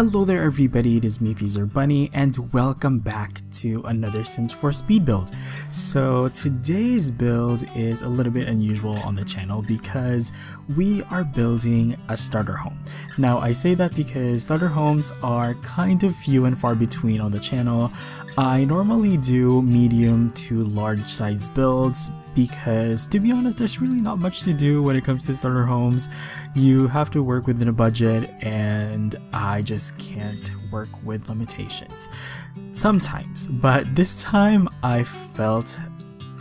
Hello there everybody, it is me Freezer Bunny and welcome back to another Sims 4 speed build. So today's build is a little bit unusual on the channel because we are building a starter home. Now I say that because starter homes are kind of few and far between on the channel. I normally do medium to large size builds because to be honest there's really not much to do when it comes to starter homes. You have to work within a budget and I just can't work with limitations. Sometimes but this time I felt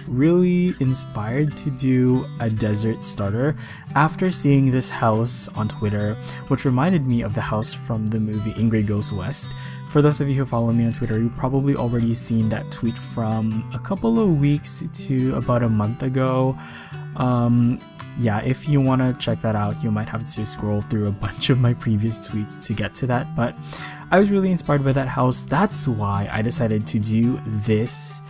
really inspired to do a desert starter after seeing this house on Twitter, which reminded me of the house from the movie Ingrid Goes West. For those of you who follow me on Twitter, you've probably already seen that tweet from a couple of weeks to about a month ago. Um, yeah, if you want to check that out, you might have to scroll through a bunch of my previous tweets to get to that, but I was really inspired by that house. That's why I decided to do this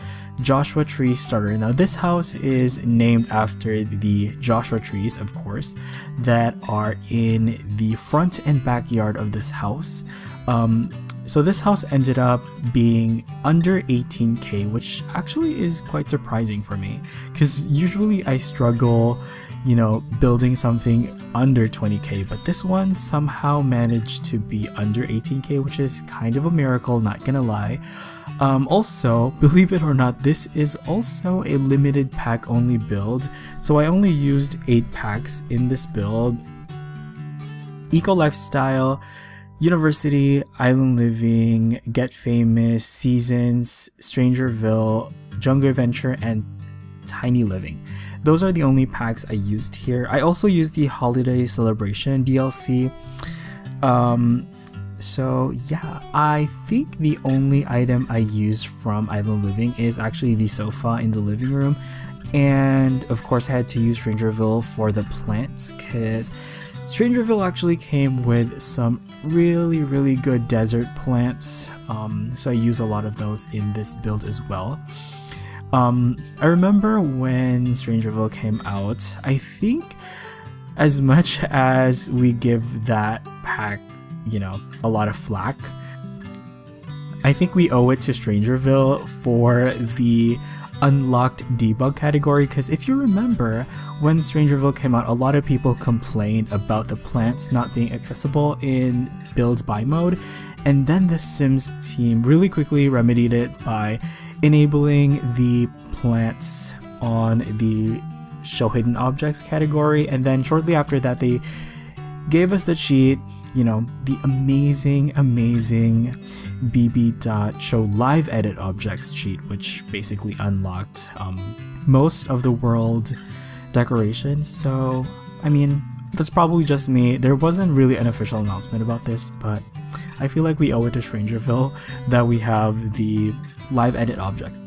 Joshua Tree starter. Now this house is named after the Joshua trees, of course, that are in the front and backyard of this house. Um, so this house ended up being under 18k, which actually is quite surprising for me, because usually I struggle, you know, building something under 20k, but this one somehow managed to be under 18k, which is kind of a miracle, not gonna lie. Um, also, believe it or not, this is also a limited pack only build, so I only used 8 packs in this build. Eco Lifestyle, University, Island Living, Get Famous, Seasons, Strangerville, Jungle Adventure, and Tiny Living. Those are the only packs I used here. I also used the Holiday Celebration DLC. Um, so yeah, I think the only item I used from Island Living is actually the sofa in the living room. And of course I had to use Strangerville for the plants because Strangerville actually came with some really really good desert plants um, so I use a lot of those in this build as well. Um, I remember when Strangerville came out, I think as much as we give that pack you know, a lot of flack. I think we owe it to Strangerville for the unlocked debug category because if you remember when Strangerville came out a lot of people complained about the plants not being accessible in build buy mode and then the Sims team really quickly remedied it by enabling the plants on the show hidden objects category and then shortly after that they gave us the cheat you know, the amazing, amazing bb.show live edit objects cheat, which basically unlocked um, most of the world decorations. So, I mean, that's probably just me. There wasn't really an official announcement about this, but I feel like we owe it to Strangerville that we have the live edit objects.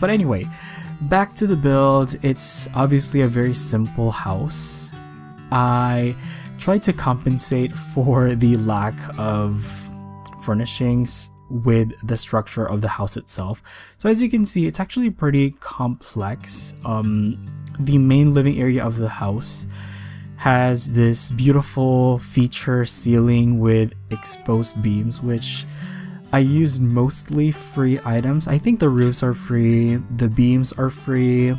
But anyway, Back to the build, it's obviously a very simple house. I tried to compensate for the lack of furnishings with the structure of the house itself. So as you can see, it's actually pretty complex. Um, the main living area of the house has this beautiful feature ceiling with exposed beams, which I used mostly free items. I think the roofs are free, the beams are free.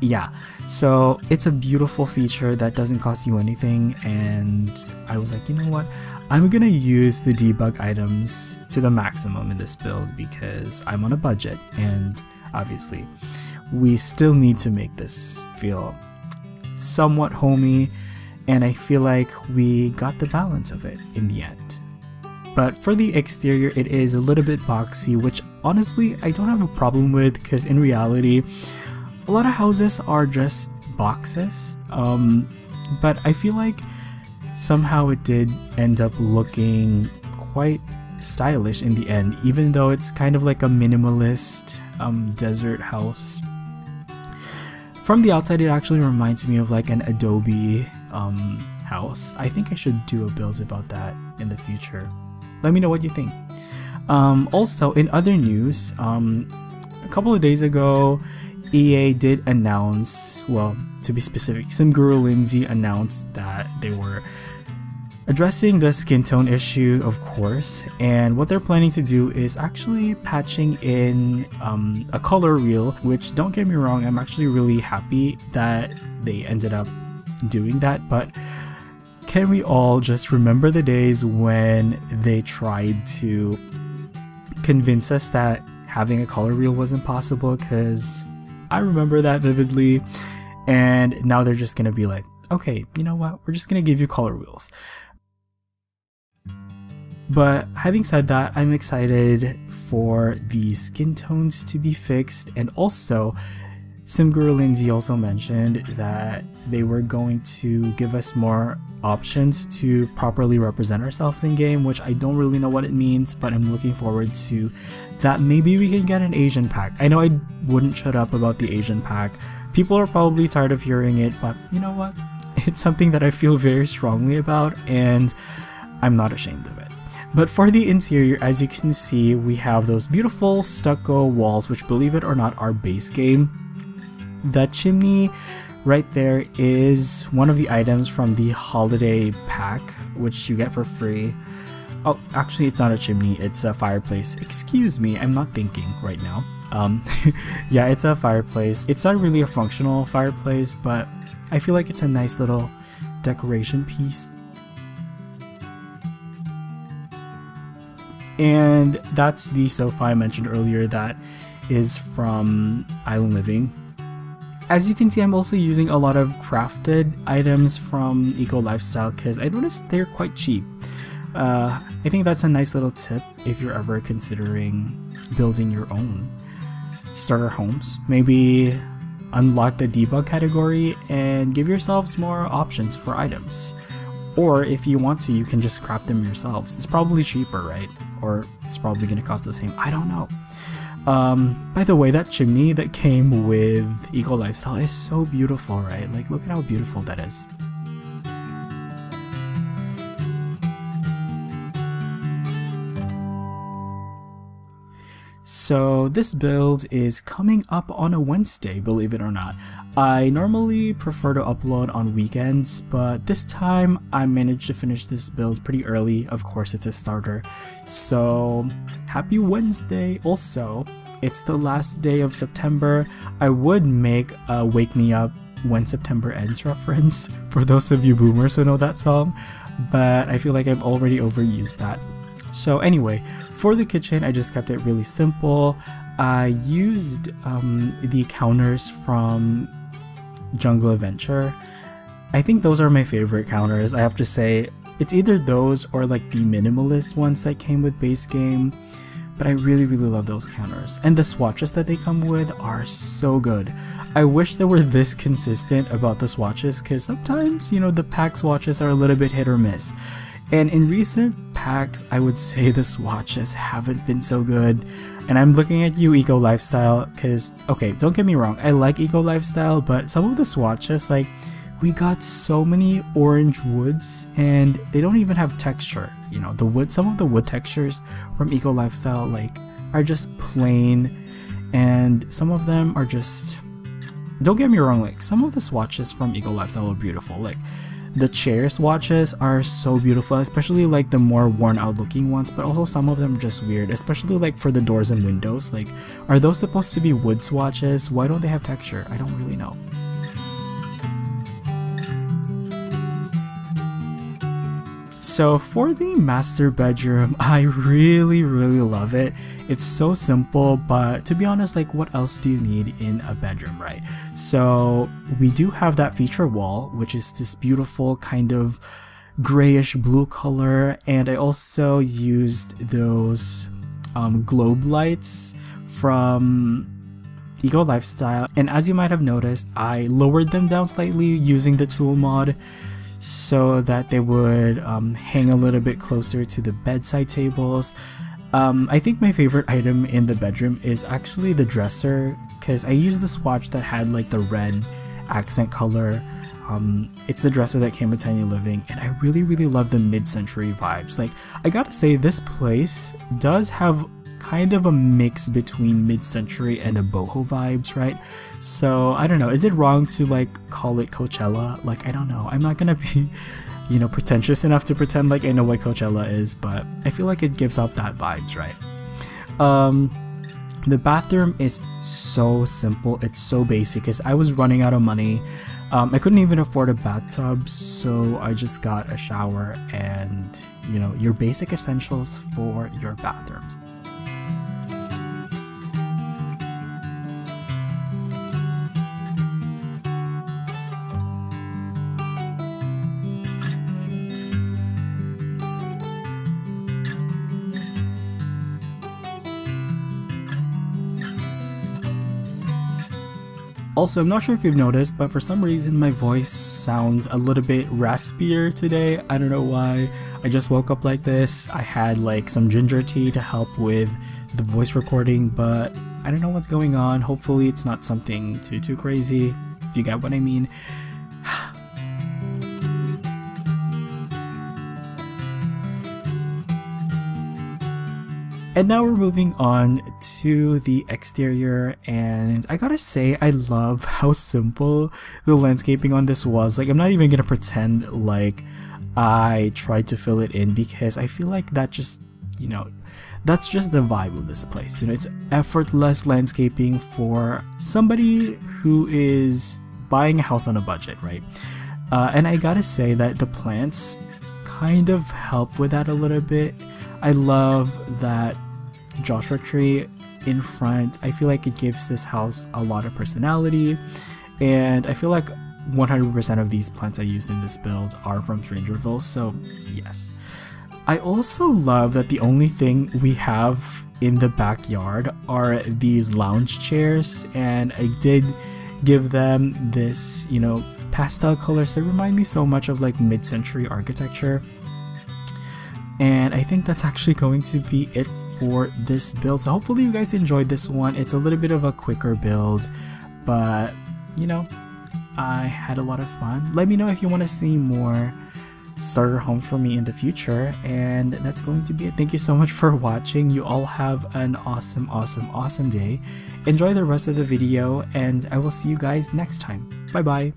Yeah, so it's a beautiful feature that doesn't cost you anything and I was like, you know what, I'm gonna use the debug items to the maximum in this build because I'm on a budget and obviously we still need to make this feel somewhat homey and I feel like we got the balance of it in the end. But for the exterior, it is a little bit boxy, which honestly I don't have a problem with because in reality, a lot of houses are just boxes. Um, but I feel like somehow it did end up looking quite stylish in the end, even though it's kind of like a minimalist um, desert house. From the outside, it actually reminds me of like an Adobe um, house. I think I should do a build about that in the future. Let me know what you think. Um, also, in other news, um, a couple of days ago, EA did announce, well, to be specific, SimGuru Lindsay announced that they were addressing the skin tone issue, of course, and what they're planning to do is actually patching in um, a color wheel, which don't get me wrong, I'm actually really happy that they ended up doing that, but can we all just remember the days when they tried to convince us that having a color wheel was impossible? Because I remember that vividly, and now they're just gonna be like, okay, you know what, we're just gonna give you color wheels. But having said that, I'm excited for the skin tones to be fixed and also SimGuru Lindsay also mentioned that they were going to give us more options to properly represent ourselves in game, which I don't really know what it means, but I'm looking forward to that. Maybe we can get an Asian pack. I know I wouldn't shut up about the Asian pack. People are probably tired of hearing it, but you know what? It's something that I feel very strongly about, and I'm not ashamed of it. But for the interior, as you can see, we have those beautiful stucco walls, which believe it or not are base game. That chimney right there is one of the items from the holiday pack, which you get for free. Oh, actually it's not a chimney, it's a fireplace. Excuse me, I'm not thinking right now. Um, yeah, it's a fireplace. It's not really a functional fireplace, but I feel like it's a nice little decoration piece And that's the sofa I mentioned earlier that is from Island Living. As you can see, I'm also using a lot of crafted items from Eco Lifestyle because I noticed they're quite cheap. Uh, I think that's a nice little tip if you're ever considering building your own starter homes. Maybe unlock the debug category and give yourselves more options for items. Or if you want to, you can just craft them yourselves. It's probably cheaper, right? Or it's probably going to cost the same. I don't know. Um, by the way, that chimney that came with Eco Lifestyle is so beautiful, right? Like, look at how beautiful that is. So this build is coming up on a Wednesday, believe it or not. I normally prefer to upload on weekends, but this time I managed to finish this build pretty early. Of course, it's a starter. So happy Wednesday. Also, it's the last day of September. I would make a Wake Me Up When September Ends reference for those of you boomers who know that song, but I feel like I've already overused that. So anyway, for the kitchen, I just kept it really simple. I used um, the counters from Jungle Adventure. I think those are my favorite counters, I have to say. It's either those or like the minimalist ones that came with base game, but I really really love those counters. And the swatches that they come with are so good. I wish they were this consistent about the swatches because sometimes, you know, the pack swatches are a little bit hit or miss. And in recent I would say the swatches haven't been so good. And I'm looking at you, Eco Lifestyle, because, okay, don't get me wrong, I like Eco Lifestyle, but some of the swatches, like, we got so many orange woods and they don't even have texture. You know, the wood, some of the wood textures from Eco Lifestyle, like, are just plain and some of them are just, don't get me wrong, like, some of the swatches from Eco Lifestyle are beautiful. Like, the chair swatches are so beautiful, especially like the more worn out looking ones, but also some of them are just weird, especially like for the doors and windows. Like, are those supposed to be wood swatches? Why don't they have texture? I don't really know. So for the master bedroom, I really really love it. It's so simple, but to be honest, like what else do you need in a bedroom, right? So we do have that feature wall, which is this beautiful kind of grayish blue color, and I also used those um, globe lights from Eco Lifestyle, and as you might have noticed, I lowered them down slightly using the tool mod so that they would um, hang a little bit closer to the bedside tables. Um, I think my favorite item in the bedroom is actually the dresser because I used the swatch that had like the red accent color. Um, it's the dresser that came with Tiny Living and I really really love the mid-century vibes. Like I gotta say this place does have kind of a mix between mid-century and a boho vibes, right? So I don't know, is it wrong to like call it Coachella? Like I don't know. I'm not gonna be you know pretentious enough to pretend like I know what Coachella is, but I feel like it gives off that vibes, right? Um the bathroom is so simple, it's so basic because I was running out of money. Um, I couldn't even afford a bathtub, so I just got a shower and, you know, your basic essentials for your bathrooms. Also, I'm not sure if you've noticed, but for some reason my voice sounds a little bit raspier today. I don't know why. I just woke up like this. I had like some ginger tea to help with the voice recording, but I don't know what's going on. Hopefully it's not something too too crazy, if you get what I mean. And now we're moving on to the exterior and I gotta say I love how simple the landscaping on this was. Like I'm not even gonna pretend like I tried to fill it in because I feel like that just, you know, that's just the vibe of this place. You know, it's effortless landscaping for somebody who is buying a house on a budget, right? Uh, and I gotta say that the plants kind of help with that a little bit. I love that Joshua tree in front. I feel like it gives this house a lot of personality and I feel like 100% of these plants I used in this build are from Strangerville, so yes. I also love that the only thing we have in the backyard are these lounge chairs and I did give them this, you know, pastel colors that remind me so much of like mid-century architecture. And I think that's actually going to be it for this build. So hopefully you guys enjoyed this one. It's a little bit of a quicker build, but you know, I had a lot of fun. Let me know if you want to see more starter home for me in the future and that's going to be it thank you so much for watching you all have an awesome awesome awesome day enjoy the rest of the video and i will see you guys next time bye bye